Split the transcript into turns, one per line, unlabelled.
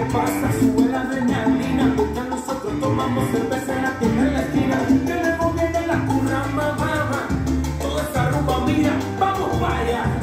qué pasa, sube la adrenalina. Ya nosotros tomamos cerveza en la tienda en la esquina. Que le viene la curra mamá. Toda esa rumba mira, vamos para allá.